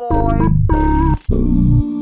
boy.